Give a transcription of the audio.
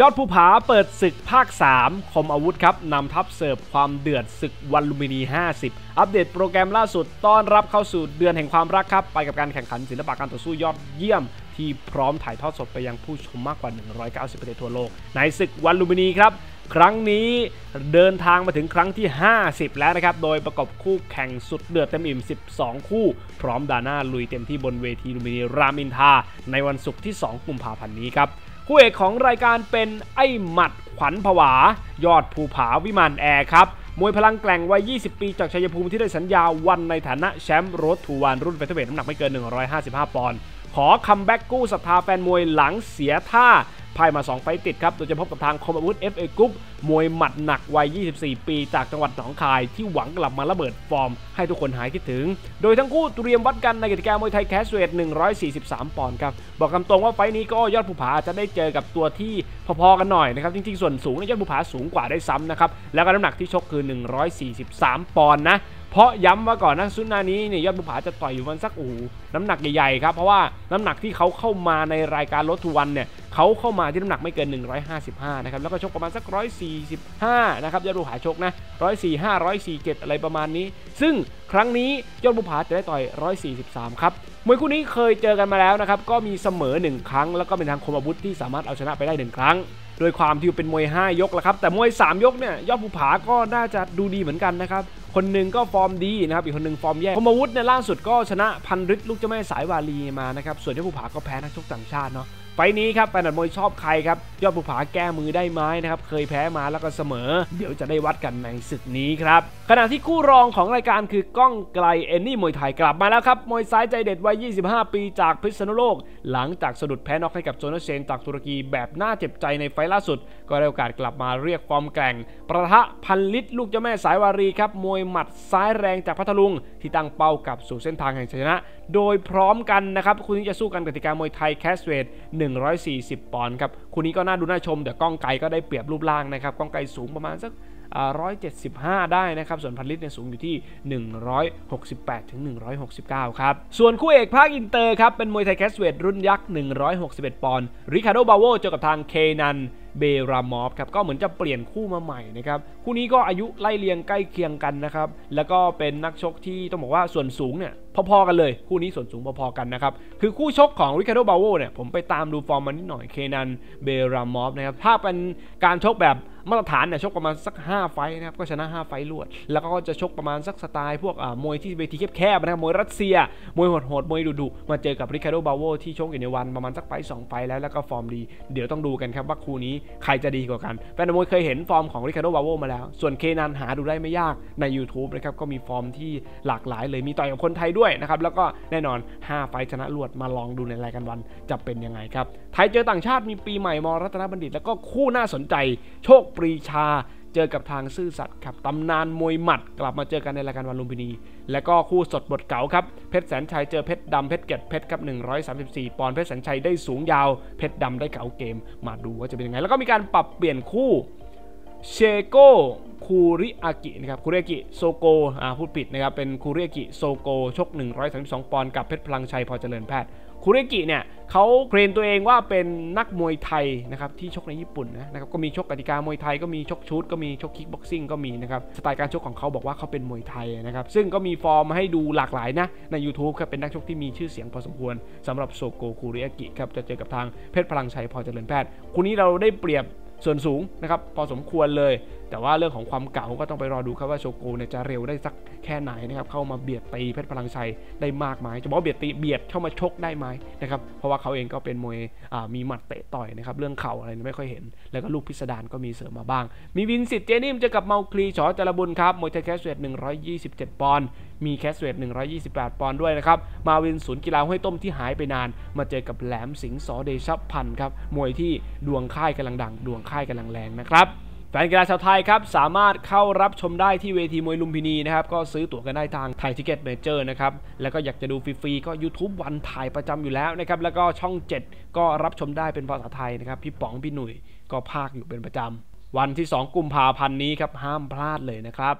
ยอดภูผาเปิดศึกภาค 3 คมอาวุธครับนำทัพเสิร์ฟความเดือดศึกวันลุมินี 50 อัปเดตโปรแกรมล่าสุดต้อนรับเข้าสู่เดือนแห่งความรักครับ ไปกับการแข่งขันศิลปะการต่อสู้ยอดเยี่ยม ที่พร้อมถ่ายทอดสดไปยังผู้ชมมากกว่า 190 ประเทศทั่วโลก ในศึกวันลุมินีครับ ครั้งนี้เดินทางมาถึงครั้งที่ 50 แล้วนะครับ โดยประกอบคู่แข่งสุดเดือดเต็มอิ่ม 12 คู่ พร้อมดาน้าลุยเต็มที่บนเวทีลุมินีรามินทาในวันศุกร์ที่ 2 กุมภาพันธ์นี้ครับ คู่เอกของรายการเป็นไอ้หมัดขวัญผวา ยอดภูผาวิมานแอร์ครับมวยพลังแกร่งวัย 20 ปีจากชัยภูมิที่ได้สัญญา ONE ในฐานะแชมป์ Road to ONE รุ่นเฟเธอร์เวทน้ำหนักไม่เกิน 155 ปอนด์ขอ comeback กู้ศรัทธาแฟนมวยหลังเสียท่า พ่ายมา 2 ไฟต์ติดครับ โดยจะพบกับทางคมอาวุธ FA กรุ๊ปมวยหมัดหนักวัย 24 ปี จากจังหวัดหนองคายที่หวังกลับมาระเบิดฟอร์ม ให้ทุกคนหายคิดถึง โดยทั้งคู่เตรียมวัดกันในกติกามวยไทยแคสเวท143 ปอนด์ครับ บอกคำตรงว่าไฟนี้ก็ยอดภูผาอาจจะได้เจอกับตัวที่พอๆกันหน่อยนะครับ จริงๆ ส่วนสูงยอดภูผาสูงกว่าได้ซ้ำนะครับ แล้วก็น้ำหนักที่ชกคือ 143 ปอนด์นะเพราะย้ำว่าก่อนนะซุนนานี้เนี่ยยอดบุผาจะต่อยอยู่มันสักอูน้ำหนักใหญ่ๆครับเพราะว่าน้ำหนักที่เขาเข้ามาในรายการรถทุวันเนี่ยเขาเข้ามาที่น้ำหนักไม่เกิน 155 นะครับแล้วก็ชกประมาณสัก 145 นะครับยอดบุผาชกนะ 145 147 อะไรประมาณนี้ ซึ่งครั้งนี้ยอดภูผาจะได้ต่อย 143 ครับมวยคู่นี้เคยเจอกันมาแล้วนะครับก็มีเสมอ 1 ครั้ง แล้วก็เป็นทางคมอาวุธที่สามารถเอาชนะไปได้ 1 ครั้งโดยความที่เป็นมวย 5 ยกแล้วครับ แต่มวย 3 ยกเนี่ยยอดภูผาก็น่าจะดูดีเหมือนกันนะครับ คนหนึ่งก็ฟอร์มดีนะครับอีกคนหนึ่งฟอร์มแย่คมอาวุธเนี่ยล่าสุดก็ชนะพันฤทธิ์ลูกเจ้าแม่สายวาลีมานะครับส่วนยอดภูผาก็แพ้นักชกต่างชาติเนาะ fight นี้ครับแฟนมวยชอบใครครับยอดภูผาแก้มือได้ไหมนะครับเคยแพ้มาแล้วก็เสมอ เดี๋ยวจะได้วัดกันในศึกนี้ครับขณะที่คู่รองของรายการคือก้องไกลเอนนี่มวยไทยกลับมาแล้วครับมวยซ้ายใจเด็ดวัย 25 ปีจากพิษณุโลก หลังจากสะดุดแพ้น็อกให้กับโจนาเชนจากตุรกีแบบน่าเจ็บใจใน fight ล่าสุด ก็ได้โอกาสกลับมาเรียกฟอร์มแกร่ง ปะทะพันฤทธิ์ลูกเจ้าแม่สายวารีครับมวยหมัดซ้ายแรงจากพัทลุง ที่ตั้งเป้ากลับสู่เส้นทางแห่งชัยชนะ โดยพร้อมกันนะครับคู่นี้จะสู้กันกติกามวยไทย catchweight 140 ปอนด์ครับคู่นี้ก็น่าดูน่าชมแต่ก้องไกลก็ได้เปรียบรูปร่างนะครับก้องไกลสูงประมาณสัก175 ได้นะครับ ส่วนพันฤทธิ์เนี่ยสูงอยู่ที่ 168 ถึง 169 ครับ ส่วนคู่เอกภาคอินเตอร์ครับ เป็นมวยไทย catchweight รุ่นยักษ์ 161 ปอนด์ ริคาร์โด บาโวเจอกับทางเคนัน เบรามอฟครับก็เหมือนจะเปลี่ยนคู่มาใหม่นะครับคู่นี้ก็อายุไล่เลียงใกล้เคียงกันนะครับแล้วก็เป็นนักชกที่ต้องบอกว่าส่วนสูงเนี่ย พอๆกันเลย คู่นี้ส่วนสูงพอๆกันนะครับ คือคู่ชกของริคาร์โดบาโวเนี่ยผมไปตามดูฟอร์มมันนิดหน่อยเคนันเบรามอฟนะครับถ้าเป็นการชกแบบมาตรฐานเนี่ยชกประมาณสัก 5 fight นะครับก็ชนะ 5 fight รวด แล้วก็จะชกประมาณสักสไตล์พวกอ่ามวยที่เวทีแคบๆนะครับมวยรัสเซีย มวยโหดๆมวยดุๆมาเจอกับริคาร์โดบาโวที่ชกอยู่ใน ONE ประมาณสัก fight สอง fight แล้วแล้วก็ฟอร์มดี เดี๋ยวต้องดูกันครับว่าคู่นี้ใครจะดีกว่ากันแฟนมวยเคยเห็นฟอร์มของริคาร์โดบาโวมาแล้ว ส่วนเคนันหาดูได้ไม่ยากใน YouTube นะครับก็มีฟอร์มที่หลากหลายเลยมีต่อยกับคนไทยด้วยนะครับแล้วก็แน่นอน 5 ไฟชนะรวดมาลองดูในรายการวันจะเป็นยังไงครับไทยเจอต่างชาติมีปีใหม่มรัตนบัณฑิต แล้วก็คู่น่าสนใจ โชคปรีชาเจอกับทางซื่อสัตย์ครับตำนานมวยหมัดกลับมาเจอกันในรายการวันลุมพินี และก็คู่สดบทเก๋าครับเพชรแสนชัยเจอเพชรดำเพชรเกตเพชรครับ134 ปอนด์เพชรแสนชัยได้สูงยาวเพชรดำได้เก๋าเกม มาดูว่าจะเป็นยังไง แล้วก็มีการปรับเปลี่ยนคู่ โชโกคูริอากินะครับคูริอากิโชโกอ่าพูดผิดนะครับเป็นคูริอากิโชโกชก 132 ปอนด์กับเพชรพลังชัยพอเจริญแพทย์คูริอากิเนี่ยเขาเคลนตัวเองว่าเป็นนักมวยไทยนะครับที่ชกในญี่ปุ่นนะนะครับก็มีชกกติกามวยไทยก็มีชกชุดก็มีชก kickboxing ก็มีนะครับสไตล์การชกของเขาบอกว่าเขาเป็นมวยไทยนะครับซึ่งก็มีฟอร์มให้ดูหลากหลายนะใน YouTube ครับเป็นนักชกที่มีชื่อเสียงพอสมควรสำหรับโชโกคูริอากิครับจะเจอกับทางเพชรพลังชัยพอเจริญแพทย์คู่นี้เราได้เปรียบ ส่วนสูงนะครับพอสมควรเลย แต่ว่าเรื่องของความเก่าก็ต้องไปรอดูครับว่าโชโกเนี่ยจะเร็วได้สักแค่ไหนนะครับเข้ามาเบียดตีเพชรพลังชัยได้มากไหมจะบอกเบียดตีเบียดเข้ามาชกได้ไหมนะครับเพราะว่าเขาเองก็เป็นมวยมีหมัดเตะต่อยนะครับเรื่องเข่าอะไรไม่ค่อยเห็น แล้วก็ลูกพิสดารก็มีเสริมมาบ้าง มีวินสิทธิ์เจนิมเจอกับเมาคลีชอจารบุญครับมวยไทย catchweight 127 ปอนด์มี catchweight 128 ปอนด์ด้วยนะครับ มาวินศูนย์กีฬาห้วยต้มที่หายไปนาน มาเจอกับแหลมสิงห์สอเดชพันธ์ครับ มวยที่ดวงค่ายกำลังดัง ดวงค่ายกำลังแรงนะครับแฟนกีฬาชาวไทยครับ สามารถเข้ารับชมได้ที่เวทีมวยลุมพินีนะครับ ก็ซื้อตั๋วกันได้ทาง Thaiticketmajor นะครับ แล้วก็อยากจะดูฟรีๆ ก็ YouTube ONE ถ่ายประจำอยู่แล้วนะครับ แล้วก็ช่อง 7 ก็รับชมได้เป็นภาษาไทยนะครับ พี่ป๋องพี่หนุ่ยก็พากอยู่เป็นประจำวันที่ 2 กุมภาพันธ์นี้ครับห้ามพลาดเลยนะครับ